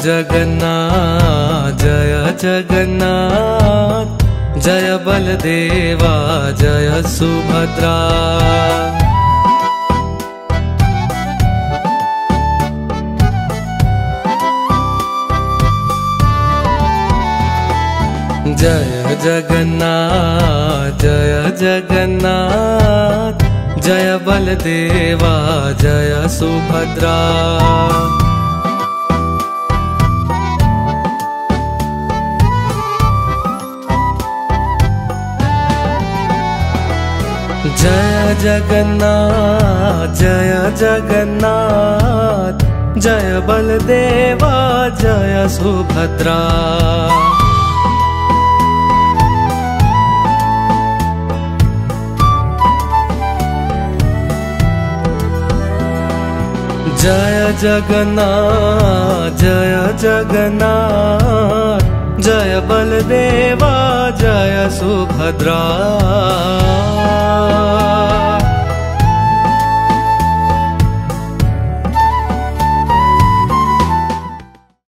Jagannath, Jai Jagannath, Jai Baldeva, Jai Subhadra. Jai Jagannath Jai Jagannath, Jai Baldeva, Jai Subhadra. Jagannath, Jai Jagannath, Jai Baldeva, Jai Subhadra. Jai Jagannath Jai Jagannath, Jai Baldeva, Jai Subhadra.